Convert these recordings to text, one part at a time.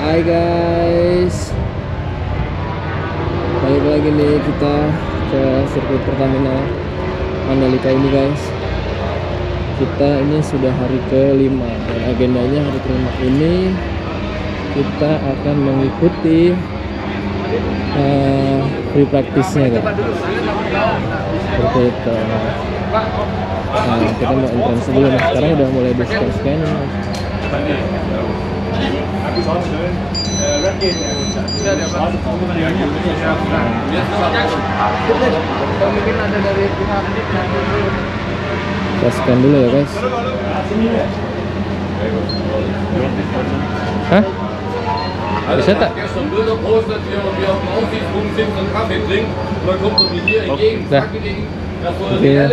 Hai guys. Balik lagi nih kita ke sirkuit Pertamina Mandalika ini guys. Kita ini sudah hari kelima. Dan agendanya hari kelima ini Kita akan mengikuti uh, Free practice-nya guys. Seperti Nah kita mau entrance dulu nih. Sekarang udah mulai di scan-scan mungkin dulu ya guys Hah? Bisa tak? gestern Bilder postet, wie wir auf dem Aussichtsboden sitzen und Kaffee trinken. Und dann kommt mir hier entgegen, Da. zack, gelegen, dass wir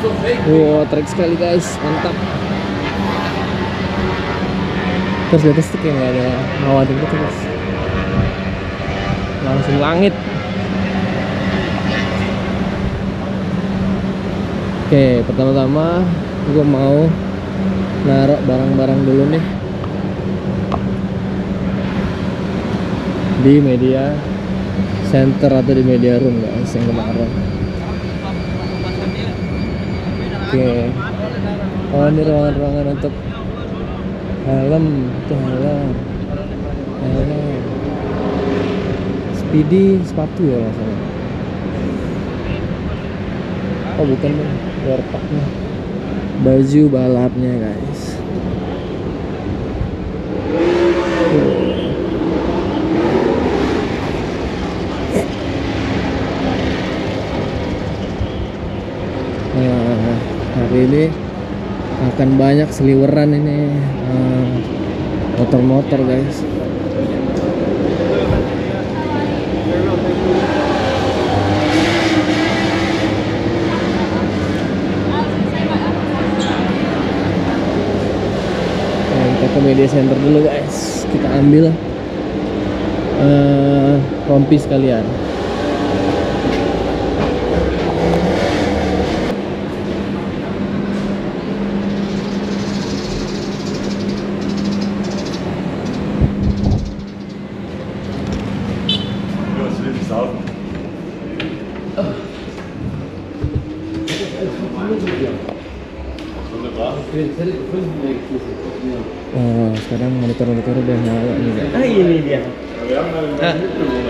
Okay. Wow, trek sekali guys, mantap. Terus di atas tuh kayak ada awan gitu guys. Langsung langit. Oke, pertama-tama gue mau naruh barang-barang dulu nih di media center atau di media room guys yang kemarin. Oke. Oh ini ruangan-ruangan untuk helm, itu helm, helm. Speedy sepatu ya masalah. Oh bukan dong, warpaknya. Baju balapnya guys. Nah, hari ini akan banyak seliweran ini eh, motor-motor guys. Nah, kita ke media center dulu guys. Kita ambil eh, rompi sekalian. Oh, sekarang monitor-monitor udah nyala nih guys. ah ini dia Nah,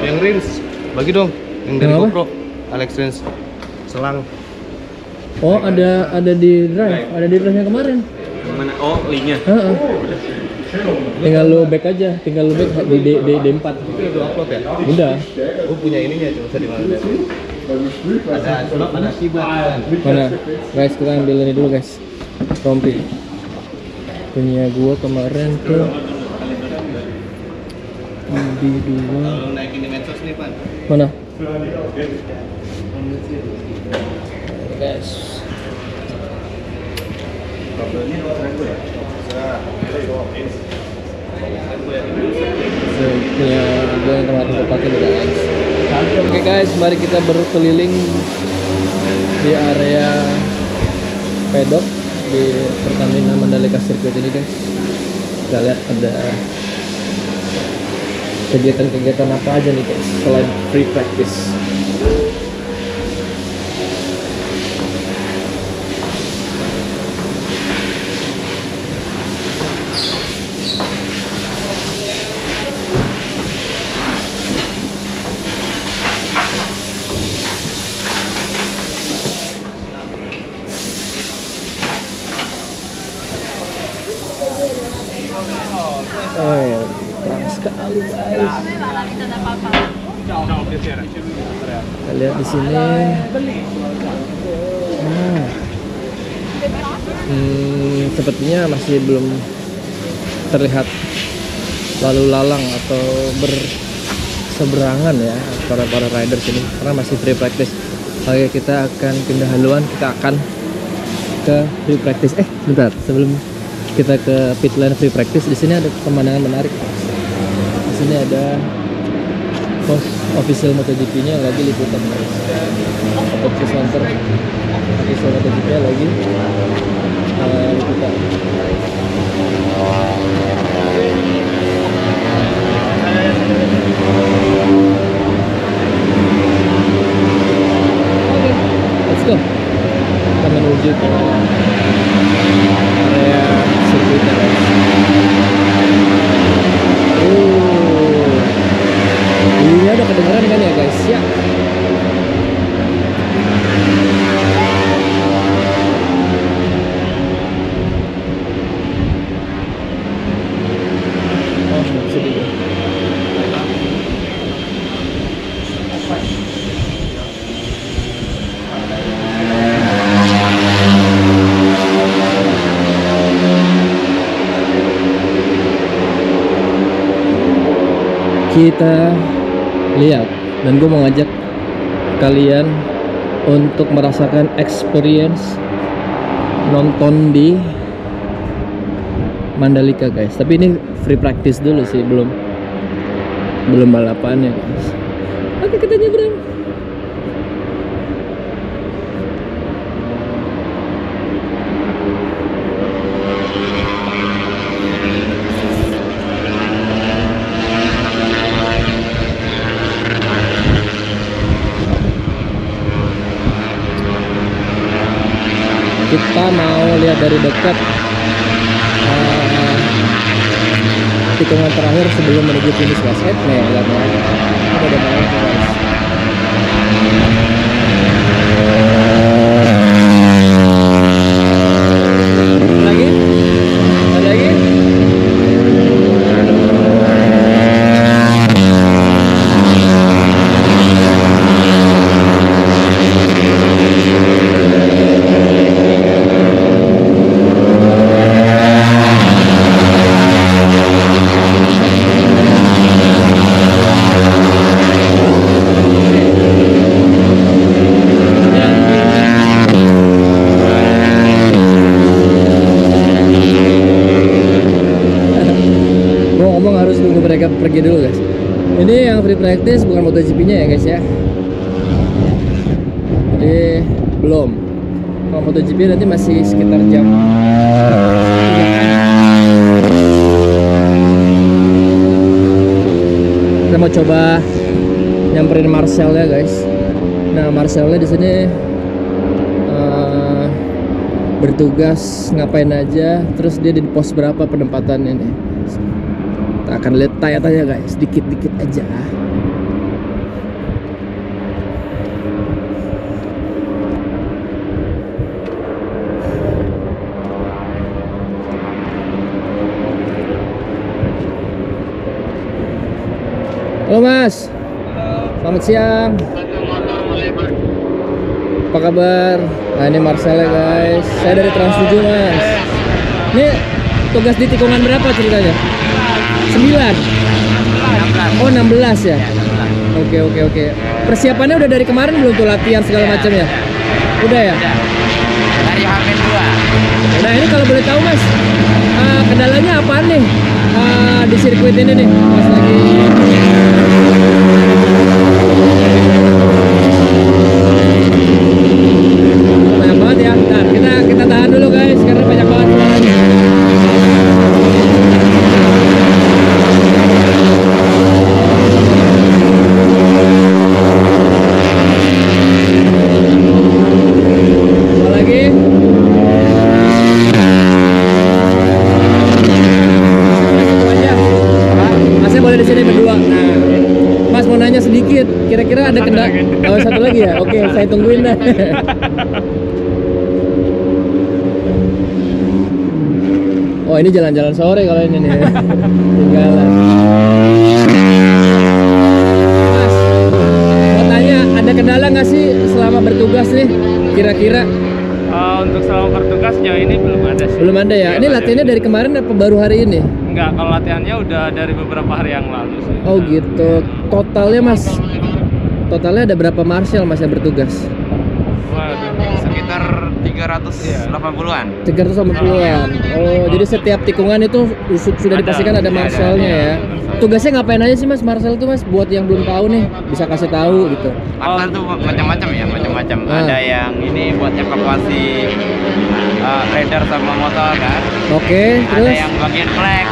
yang Rins, bagi dong. Yang dari Yang? GoPro, Alex Rins, selang. Oh, ada ada di drive, ada di drive yang kemarin. mana oh linknya Heeh. Tinggal lu back aja, tinggal lu back di D, D, D4. Itu udah upload ya? Udah. Gue punya ininya cuma bisa di mana deh. Ada ada keyboard. Mana? Guys, kita ambil ini dulu guys. Rompi. Punya gua kemarin tuh di dua Kalau naikin di medsos nih, Pan. mana? Guys. So, punya gue yang gue pakai juga guys. Oke guys, mari kita berkeliling di area pedok di Pertamina Mandalika Circuit ini guys. Kita lihat ada kegiatan-kegiatan apa aja nih guys selain free practice. Kita lihat di sini. Nah. Hmm, sepertinya masih belum terlihat lalu lalang atau berseberangan ya para para riders ini karena masih free practice. Oke, kita akan pindah haluan, kita akan ke free practice. Eh, bentar, sebelum kita ke pit lane free practice di sini ada pemandangan menarik sini ada pos official MotoGP nya lagi liputan atau center official MotoGP nya lagi uh, liputan Let's go. Area sirkuit. Ini udah kedengeran kan ya guys? Ya. Oh, kita lihat. Dan gue mau ngajak kalian untuk merasakan experience nonton di Mandalika guys. Tapi ini free practice dulu sih belum belum balapannya guys. Oke kita nyebrang kita mau lihat dari dekat tikungan terakhir sebelum menuju finish guys eh nih lihat Ini ada banyak guys lagi ada lagi gue ngomong harus nunggu mereka pergi dulu guys ini yang free practice bukan MotoGP nya ya guys ya jadi belum kalau Nanti masih sekitar jam kita mau coba nyamperin Marcel ya guys. Nah Marcelnya di sini eh, bertugas ngapain aja terus dia di pos berapa penempatannya nih? Kita akan lihat tanya-tanya guys. Dikit-dikit aja Halo Mas Selamat siang Apa kabar? Nah ini Marcel ya guys Saya dari Trans 7 Mas Ini tugas di tikungan berapa ceritanya? 9? Oh 16 ya? Oke oke oke Persiapannya udah dari kemarin belum tuh latihan segala macamnya? Udah ya? Dari Hamin 2. Nah ini kalau boleh tahu mas eh, Kendalanya apaan nih eh, di sirkuit ini nih Pas lagi banyak banget ya. Ntar kita kita tahan dulu guys karena banyak banget suaranya. Apa lagi? Satu aja. Masnya boleh di sini berdua. Nah, Mas mau nanya sedikit. Kira-kira ada kendala? Oh satu lagi ya. Oke, saya tungguin dah. Oh ini jalan-jalan sore kalau ini nih. Tinggalan. Mas, mau tanya ada kendala nggak sih selama bertugas nih? Kira-kira Eh, untuk selama bertugas sejauh ini belum ada sih. belum ada ya? Ini latihannya dari kemarin apa baru hari ini? Enggak, kalau latihannya udah dari beberapa hari yang lalu sih. Oh gitu. Totalnya mas, totalnya ada berapa marshal mas yang bertugas? Waduh. Sekitar 380-an. 380-an. Oh, jadi setiap tikungan itu su- sudah Ada. dipastikan ada Iya, marshalnya ada, ya. ada. Tugasnya ngapain aja sih mas marshal tuh mas? Buat yang belum tahu nih, bisa kasih tahu gitu. Marshal tuh macam-macam ya, macam-macam. Ah. Ada yang ini buat evakuasi uh, rider sama motor kan. Oke, Ada terus? yang bagian flag.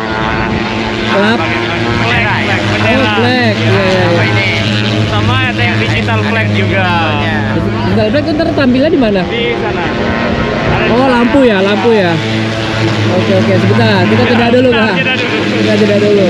Nah, bagian bendera ya. Oh, flag. Iya, iya. Sama ada yang digital flag juga Bentar, Black ntar tampilnya di mana? di sana. Oh lampu ya, lampu ya. Oke oke sebentar, kita jeda dulu pak. Kita jeda dulu.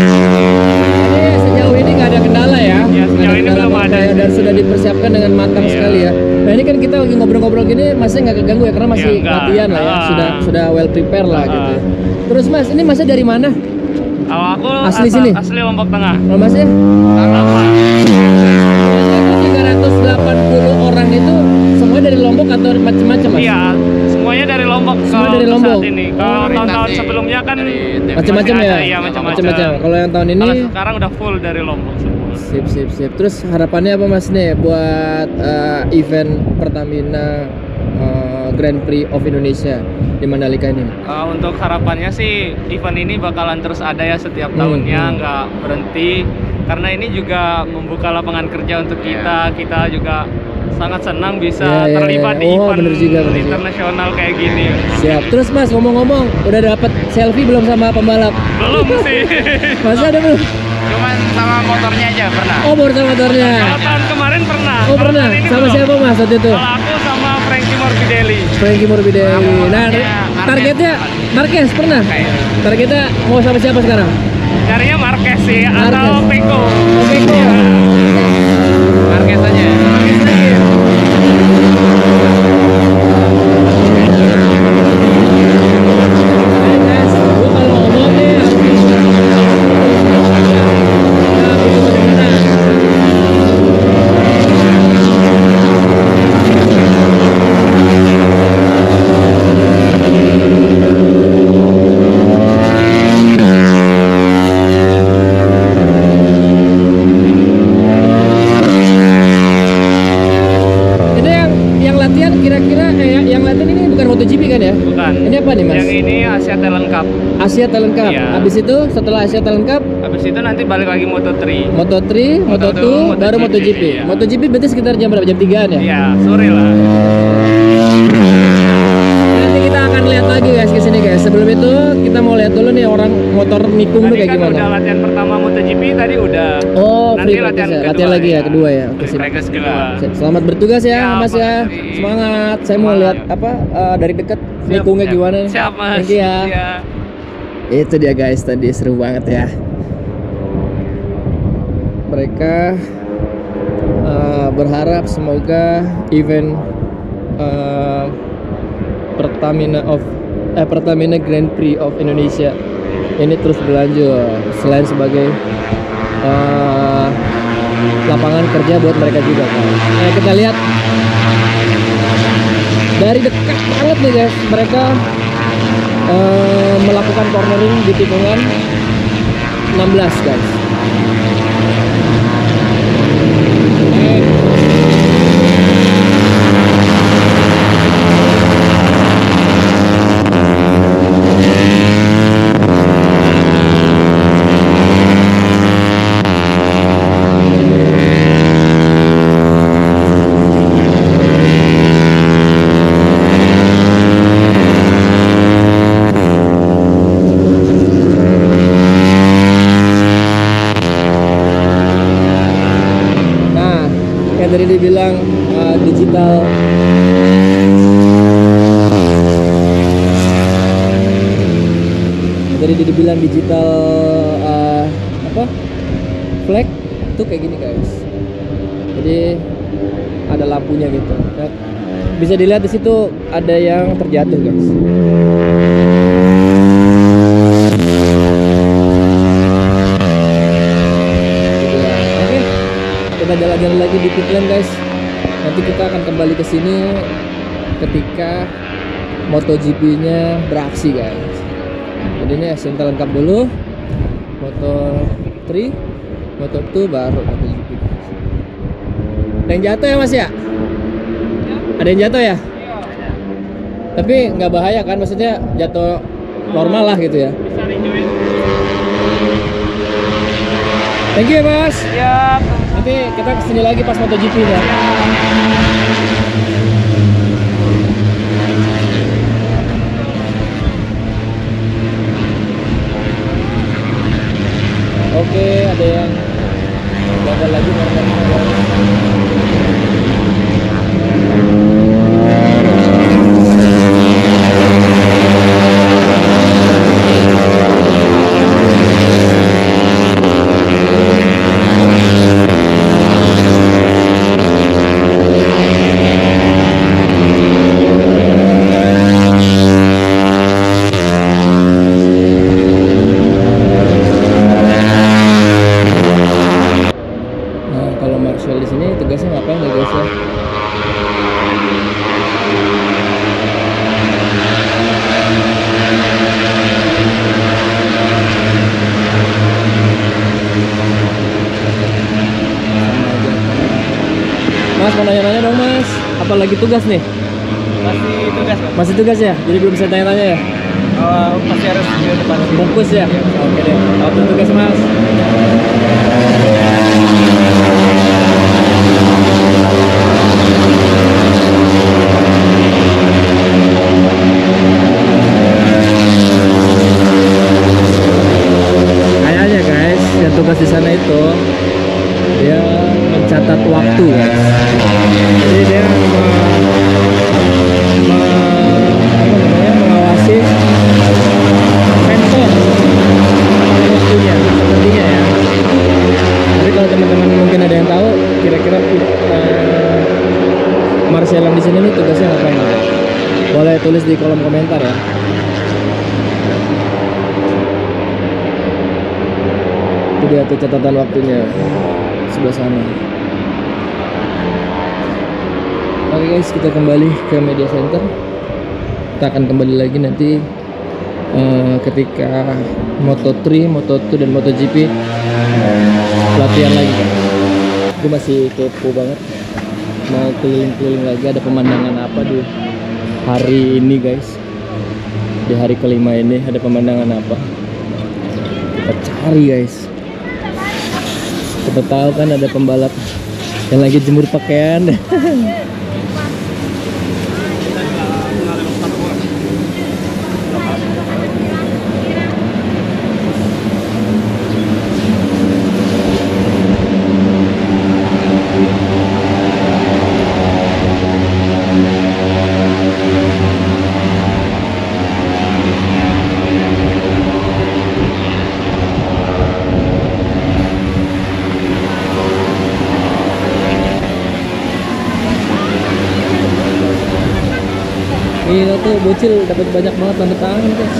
Jadi sejauh ini nggak ada kendala ya. Ya, Nggak sejauh ini kendala belum apa-apa ada. ya, dan sudah dipersiapkan dengan matang Iya. sekali ya. Nah ini kan kita lagi ngobrol-ngobrol gini keganggu ya karena masih Ya, latihan lah ya. Ah. Sudah sudah well prepare lah Ah. gitu. Terus mas, ini masnya dari mana? Oh, aku Asli asal- sini? asli Lombok Tengah. Kalau masnya? 380 orang itu semua dari Lombok atau macam-macam mas? Iya, semuanya dari Lombok. Semua kalau dari Lombok. Saat ini. Kalau Oh, tahun-tahun sebelumnya kan Macam-macam ya? ada, Iya, macam-macam. Kalau yang tahun ini Kalau sekarang udah full dari Lombok semua. Sip sip sip. Terus harapannya apa Mas nih buat eh, event Pertamina Grand Prix of Indonesia di Mandalika ini? Uh, untuk harapannya sih event ini bakalan terus ada ya setiap Hmm, tahunnya hmm. nggak berhenti karena ini juga membuka lapangan kerja untuk kita kita juga sangat senang bisa Ya, ya, terlibat di Oh, event bener juga, internasional kayak gini Siap. Terus Mas ngomong-ngomong udah dapat selfie belum sama pembalap? belum sih Masih ada belum? Cuman sama motornya aja pernah. Oh sama motornya. kalau tahun kemarin pernah Oh pernah. Sama belum. siapa Mas waktu itu? kalau aku Morbidelli Frankie Morbidelli. Nah, Marquez. targetnya Marquez pernah? Kayak. Targetnya mau sama siapa sekarang? carinya Marquez sih Marquez. atau Peko Oh, Peko. Marquez aja. Eh, guys, gua kalau ngomong nih harus Ya, begitu bagaimana? Ini yang yang latihan kira-kira eh yang- yang latihan ini bukan MotoGP kan ya? bukan Ini apa nih, Mas? yang ini Asia Talent Cup Asia Talent Cup. Iya. Habis itu setelah Asia Talent Cup, habis itu nanti balik lagi Moto3 Moto3, Moto2, Moto2, baru MotoGP, iya. MotoGP berarti sekitar jam berapa? Jam 3-an ya? Iya, sore lah. Nanti kita akan lihat lagi guys ke sini guys. Sebelum itu kita mau lihat dulu nih orang motor nikung tuh Tadi kayak kan gimana. udah latihan pertama MotoGP tadi udah. Oh, Nanti free latihan ya. kedua Latihan lagi ya, ya. kedua ya. Oke, practice kedua. Selamat bertugas ya, Siap, Mas ya. Semangat. Saya mau lihat apa eh, dari dekat nikungnya gimana. Siap, Mas. Thank you ya. Itu dia guys, tadi seru banget ya. Mereka eh, berharap semoga event eh, Pertamina of eh, Pertamina Grand Prix of Indonesia ini terus berlanjut selain sebagai eh, lapangan kerja buat mereka juga kan. Nah, kita lihat dari dekat banget nih guys mereka eh, melakukan cornering di tikungan 16 guys. 9 digital uh, apa? Flag itu kayak gini guys. Jadi ada lampunya gitu. Nah, bisa dilihat di situ ada yang terjatuh guys. Oke kita jalan-jalan lagi di pitlane guys. Nanti kita akan kembali ke sini ketika MotoGP-nya beraksi guys. Jadi ini Talent Cup dulu. Moto Moto3 Moto2 baru MotoGP ada yang jatuh ya mas ya? Ada yang jatuh ya? Tapi nggak bahaya kan? Maksudnya jatuh normal lah gitu ya? Bisa thank you ya mas. Siap. nanti kita ke sini lagi pas MotoGP ya Oke, ada yang gagal lagi Nah, kalau Sini tugasnya ngapain ya guys ya? Mas mau nanya-nanya dong mas, apa lagi tugas nih? Masih tugas Pak. Masih tugas ya? Jadi belum bisa tanya-tanya ya? Oh, masih harus di depan. Bungkus ya? Oke deh, waktu tugas mas Kayaknya guys, yang tugas di sana itu dia mencatat waktu guys. Jadi dia mengawasi waktunya ya tapi kalau teman-teman mungkin ada yang tahu kira-kira uh, di sini nih tugasnya ngapain gitu? boleh tulis di kolom komentar ya itu dia tuh catatan waktunya sebelah sana oke guys kita kembali ke media center kita akan kembali lagi nanti eh, ketika Moto3, Moto2 dan MotoGP latihan lagi. Gue masih kepo banget mau keliling-keliling lagi ada pemandangan apa di hari ini guys. Di hari kelima ini ada pemandangan apa? Kita cari guys. Kita tahu kan ada pembalap yang lagi jemur pakaian. tuh bocil dapat banyak banget tanda tangan guys.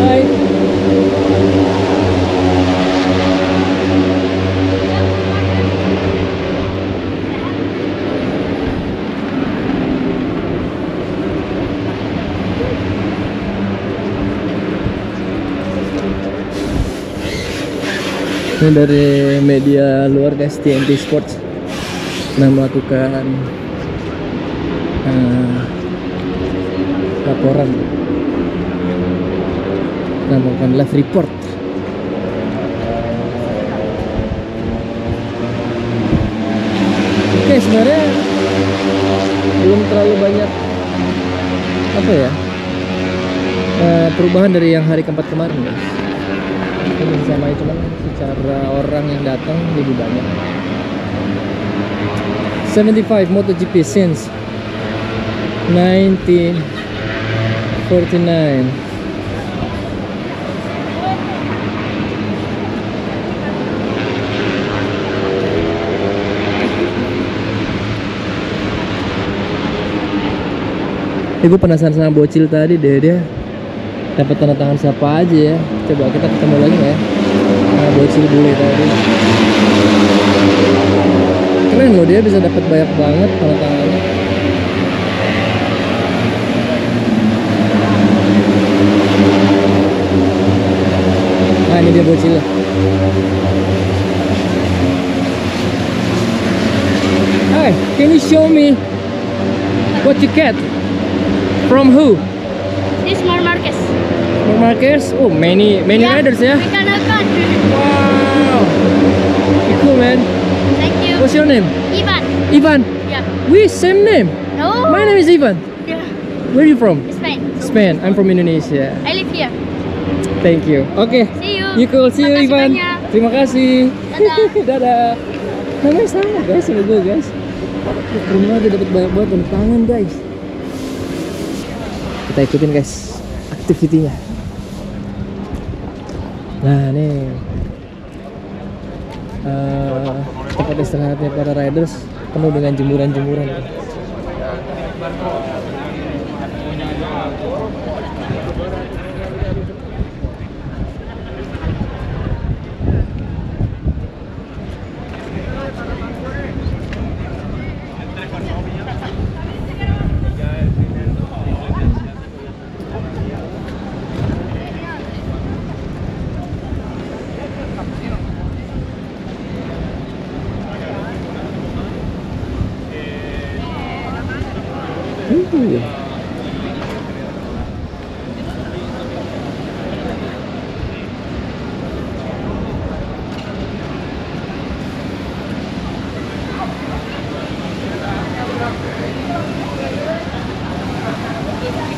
Hai. Ini dari media luar guys, TNT Sports sedang melakukan eh, laporan. Dan melakukan live report. Oke sebenarnya belum terlalu banyak apa ya eh, perubahan dari yang hari keempat kemarin guys. Ini sama cuman secara orang yang datang lebih banyak. 75 MotoGP since 1949 Eh gue penasaran sama bocil tadi deh dia dapat tanda tangan siapa aja ya. Coba kita ketemu lagi ya? Nah, bocil bule tadi. Keren loh dia bisa dapat banyak banget tanda tangannya Hai Ini bocilnya. Hey, can you show me what you get? From who? This more Marcus. From Marquez? Oh, many many Yeah, riders ya. We can account. Wow. Cool man. Thank you. What's your name? Ivan. Ivan. Yeah. We same name. No. My name is Ivan. Yeah. Where are you from? Spain. Spain. I'm from Indonesia. I live here. Thank you. Oke. You. Cool. See you Ivan. banyak. Terima kasih. Dadah. Dadah. Namanya sama guys sama gue guys. Keren banget dapat banyak banget tanda tangan guys. Kita ikutin guys aktivitinya. Nah nih eh, tempat istirahatnya para riders penuh dengan jemuran-jemuran. Uh.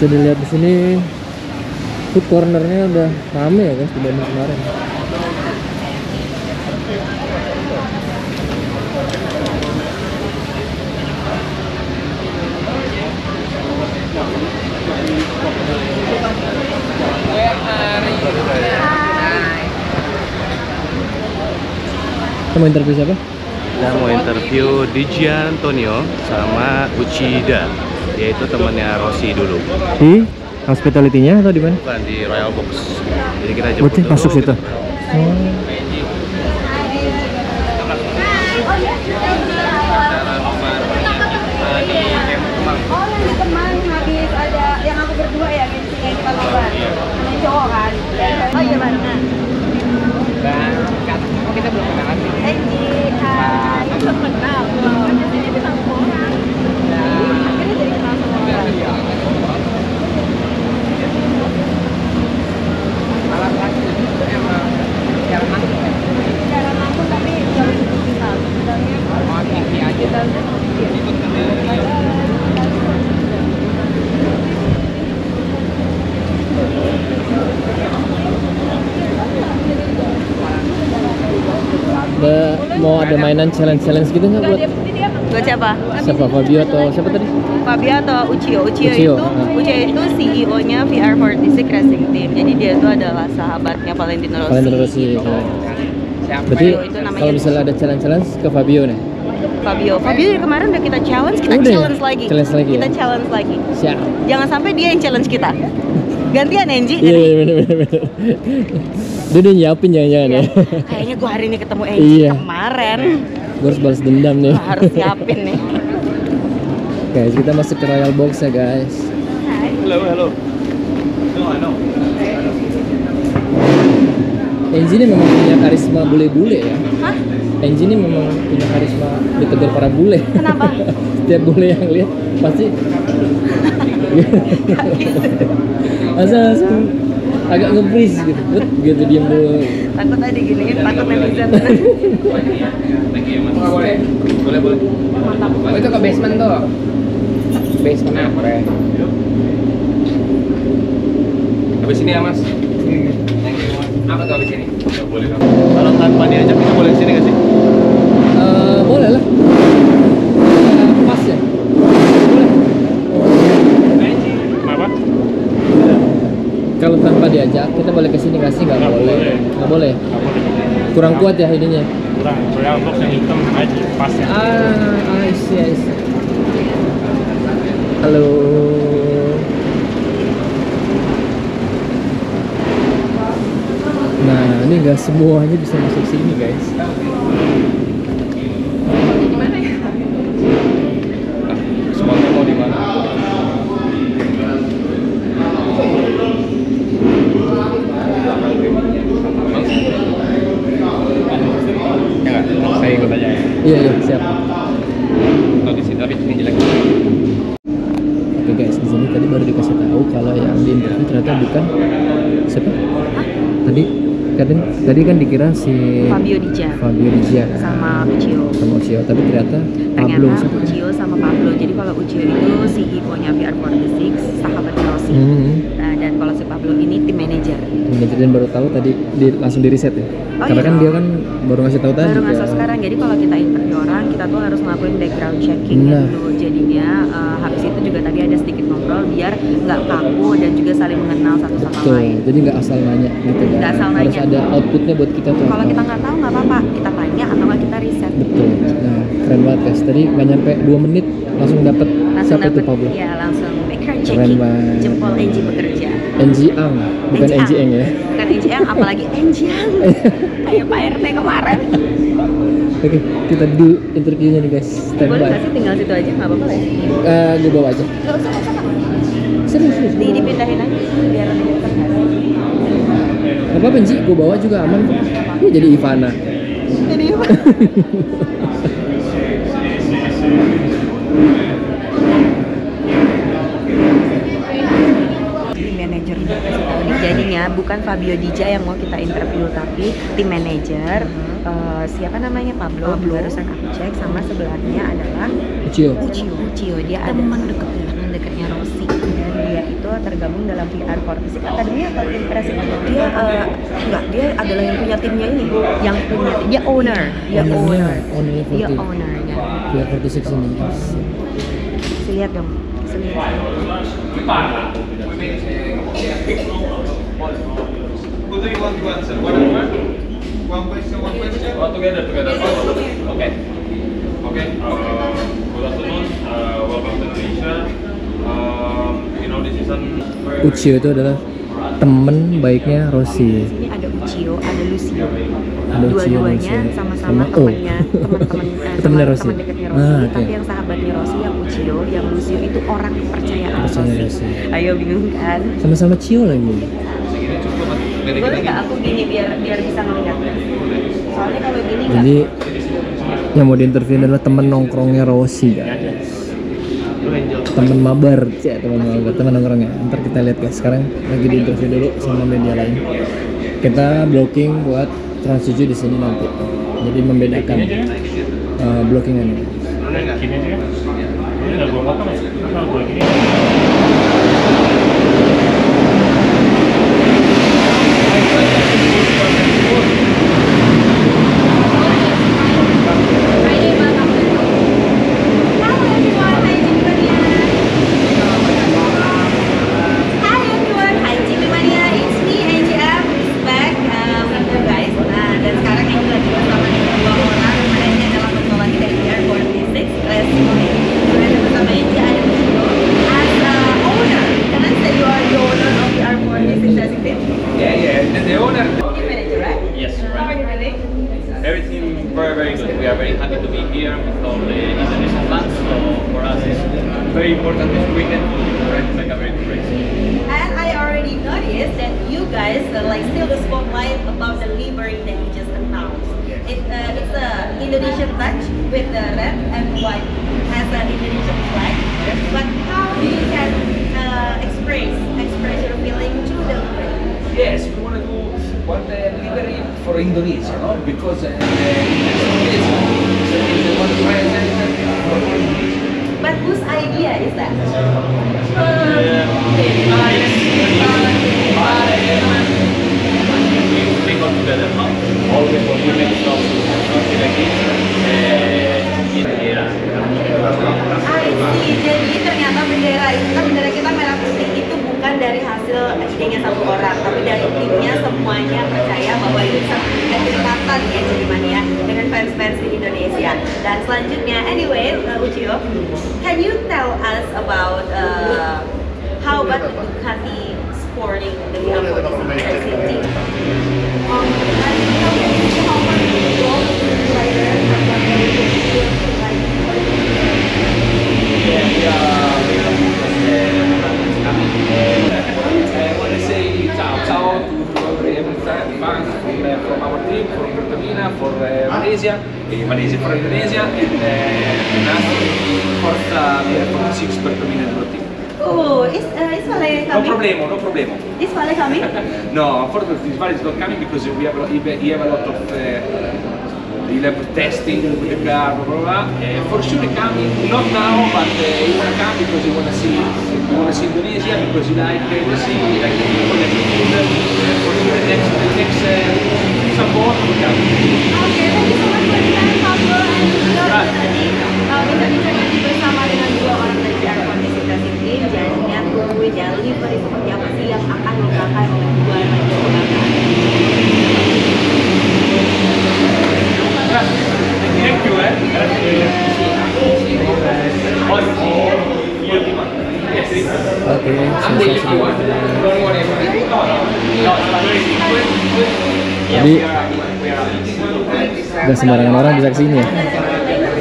Bisa dilihat di sini food cornernya udah rame ya guys dibanding kemarin. Mau interview siapa? Kita mau interview DJ Antonio sama Uchida yaitu temannya Rossi dulu Di hospitality-nya atau di mana? bukan di Royal Box jadi kita jemput Berarti dulu masuk situ. kita- Oh, teman habis ada yang aku berdua ya yang kita cowok kan. Oh iya barengan. kita belum kenalan. Enji, hai. Belum kenal. Belum. Di sini kita sama orang. Akhirnya jadi kenal sama orang. Jarang langsung tapi jauh lebih kita. Sebenarnya kita Ada mainan challenge-challenge gitu nggak buat Buat siapa? siapa Fabio atau siapa tadi? Fabio atau? Uchiyo, Uchiyo, itu ah. Uchiyo itu CEO-nya VR46 Racing Team. Jadi dia itu adalah sahabatnya Valentino Rossi. Valentino Rossi. gitu. Berarti kalau misalnya ada challenge-challenge ke Fabio nih. Fabio. Fabio yang kemarin udah kita challenge, kita Udah ya? challenge lagi. Challenge lagi Kita ya? challenge lagi. Siap. Jangan sampai dia yang challenge kita. Gantian Enji. Iya iya bener bener. Dia udah nyiapin jangan-jangan ya. Kayaknya gua hari ini ketemu Enji Iya. kemarin. Gue harus balas dendam nih. Gua harus siapin nih. Guys, kita masuk ke Royal Box ya guys. halo halo Enji ini memang punya karisma bule-bule ya. Hah? Enji ini memang punya karisma ditegur para bule. Kenapa? Setiap bule yang lihat pasti Masa langsung agak nge-freeze gitu. Bet, gitu diam dulu. Takut tadi gini, takut netizen. boleh boleh. Boleh oh, itu ke basement tuh. Basement apa ya habis ini ya mas? Apa tuh habis ini? Kalau tanpa diajak kita boleh ke sini nggak sih? Eh, boleh lah. Eh, pas ya. Boleh. kenapa Kalau tanpa diajak, kita boleh ke sini nggak sih? Nggak boleh. Nggak boleh. Kurang kuat ya ininya. kurang Royal Box yang hitam aja pas ya Ah, I see, I see. Halo. Nah, ini nggak semuanya bisa masuk sini, guys. Iya, iya, siap. Kalau di jelek. Oke guys, di sini tadi baru dikasih tahu kalau yang di interview ternyata bukan siapa? Tadi katanya, tadi kan dikira si Fabio Dija. Fabio Dija sama Ucio. Sama Ucio, tapi ternyata Pablo. Ternyata Ucio sama Pablo. Jadi kalau Ucio itu CEO-nya VR46, sahabat Rossi. Mm -hmm. Nah, dan kalau si Pablo ini tim manager. Tim dan baru tahu tadi di, langsung di reset ya. Oh, Karena iya. kan dia kan baru ngasih tahu tadi. Baru ngasih ya. sekarang ngelakuin background checking Nah. dulu jadinya eh, habis itu juga tadi ada sedikit ngobrol biar nggak kaku dan juga saling mengenal satu sama Betul. lain Jadi nggak asal nanya gitu kan. Nggak asal Harus nanya. ada outputnya buat kita tuh. kalau kita nggak tahu nggak apa-apa kita tanya atau nggak kita riset Betul. Nah, keren banget guys. Tadi nggak nyampe 2 menit langsung dapet langsung siapa itu dapet Pablo. ya langsung background checking jempol Enji bekerja NG Ang, bukan NG NG Eng ya. bukan Enji Ang apalagi Enji Ang kayak Pak RT kemarin Oke, kita do interviewnya nih guys. Stand boleh nggak sih tinggal situ aja nggak apa-apa ya Eh, gue bawa aja. nggak usah nggak usah. Serius, serius. di dipindahin aja biar lebih dekat Gak apa-apa Ji, gue bawa juga aman kok. Ini jadi Ivana. jadi apa tim manager jadinya bukan Fabio Dija yang mau kita interview tapi tim manager eh, siapa namanya? Pablo, barusan aku cek sama sebelahnya adalah Ucio. Ucio Ucio dia ada teman dekatnya teman dekatnya Rossi. Dan dia itu tergabung dalam VR Fortisik Academy atau tim presiden dia eh, enggak dia adalah yang punya timnya ini. Yang punya dia owner. Dia owner Ownernya dia 40. ownernya Biar 46 ini. Lihat dong lihat. Who do you want to answer? One one? One question, one question? All together, together. Okay. Okay. Uh, good afternoon. Uh, welcome to Indonesia. Um, you know, this is an very, Ucio itu adalah temen baiknya Rossi. Ini ada Ucio, ada Lucio. Ada Ucio dan Dua-duanya sama-sama temannya, teman-teman Temennya teman- Rossi. teman dekatnya. Ah, oke. Tapi yang sahabatnya Rossi yang Ucio, yang Lucio itu orang kepercayaan. Ayo bingung kan? Sama-sama Cio lagi. Boleh nggak aku gini biar biar bisa ngeliat? Soalnya kalau gini. Jadi yang mau diinterview adalah temen nongkrongnya Rossi guys. Temen mabar, cek temen mabar, temen nongkrongnya. Ntar kita lihat guys. Sekarang lagi diinterview dulu sama media lain. Kita blocking buat Trans 7 di sini nanti. Jadi membedakan uh, blockingannya. One uh, livery for Indonesia, no? Because uh, Indonesia. But whose idea is that? We we got together, no? All the women from something like this. Uh, in era. I see. Jadi ternyata bendera itu kan bendera kita merah putih bukan dari hasil idenya satu orang, tapi dari timnya semuanya percaya bahwa ini bisa memberikan kedekatan ya jadi mania dengan fans-fans di Indonesia. Dan selanjutnya, anyway, uh, Ucio, can you tell us about uh, how about the Ducati Sporting the VR46 Racing Team? Um, how can you how Yeah, Malaysia, eh, Malaysia for Indonesia, and uh, Nasi, Forza, uh, 6 Pertamina dello team. Oh, is uh, is No coming? problemo, no problemo. Is Vale coming? No, unfortunately, this is not coming because we have a lot, he have a lot of uh, have testing with the car, blah blah blah. Uh, for sure, coming not now, but uh, he will come because he wanna see he wanna see Indonesia because he like uh, the he like the people, like. Uh, for sure, the next the next uh, support will come. Oke, thank you. Tadi uh, bincang-bincang nanti bersama dengan dua orang dari. Jangan tunggu delivery seperti apa sih yang akan dilakukan oleh dua raja eh. Oke. Jadi nggak sembarangan orang bisa ke sini ya.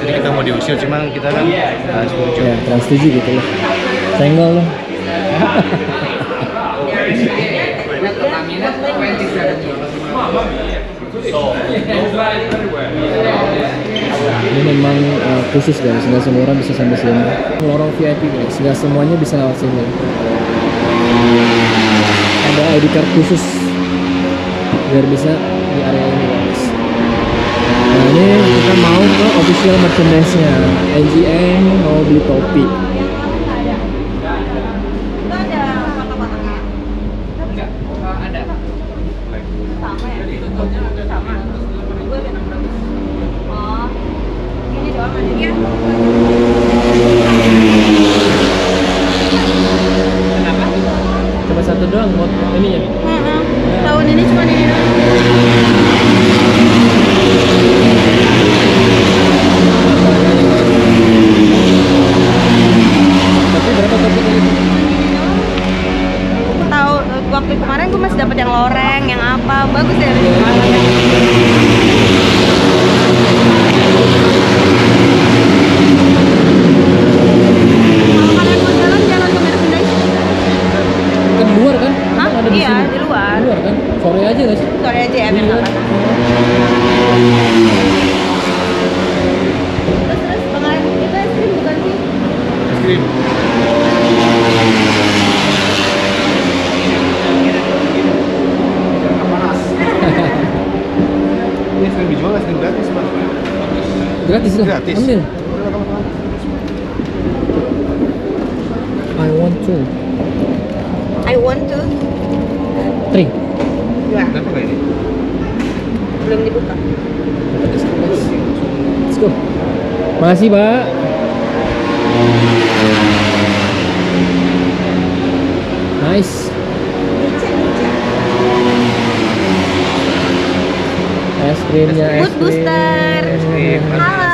Jadi kita mau diusir, cuma kita kan harus. Ya, kurang setuju gitu loh. Senggol loh. Ini memang uh, khusus guys, nggak semua orang bisa sampai sini. Lorong VIP guys, nggak semuanya bisa lewat sini. Ada ID card khusus biar bisa di area ini guys. Nah ini kita mau ke official merchandise-nya NGN mau beli topi kemarin gue masih dapat yang loreng, yang apa, bagus ya. Kalau kalian mau jalan, jalan ke merchandise. Kan di luar kan? Hah? Kan ada di Iya, sini. di luar. Di luar kan? Sore aja gak sih? Sorry aja ya, biar Iya. nggak panas. Terus terus Bang Alen, itu es krim bukan sih? Es krim. Ini es krim dijual, es krim gratis, Mas. Gratis lah. Gratis. Ambil. I want to. I want to. Three. Dua. Kenapa ini? Belum dibuka. Let's go. Makasih, Pak. Nice. Es krimnya, es Food booster. krim. Halo.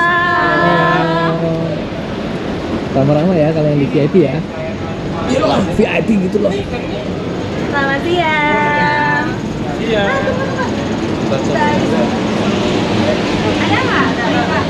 Ramah-ramah ya kalau yang di VIP ya. Iyalah, VIP gitu loh. Selamat siang. Iya. Ada nggak? Ada nggak?